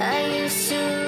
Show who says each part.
Speaker 1: I used to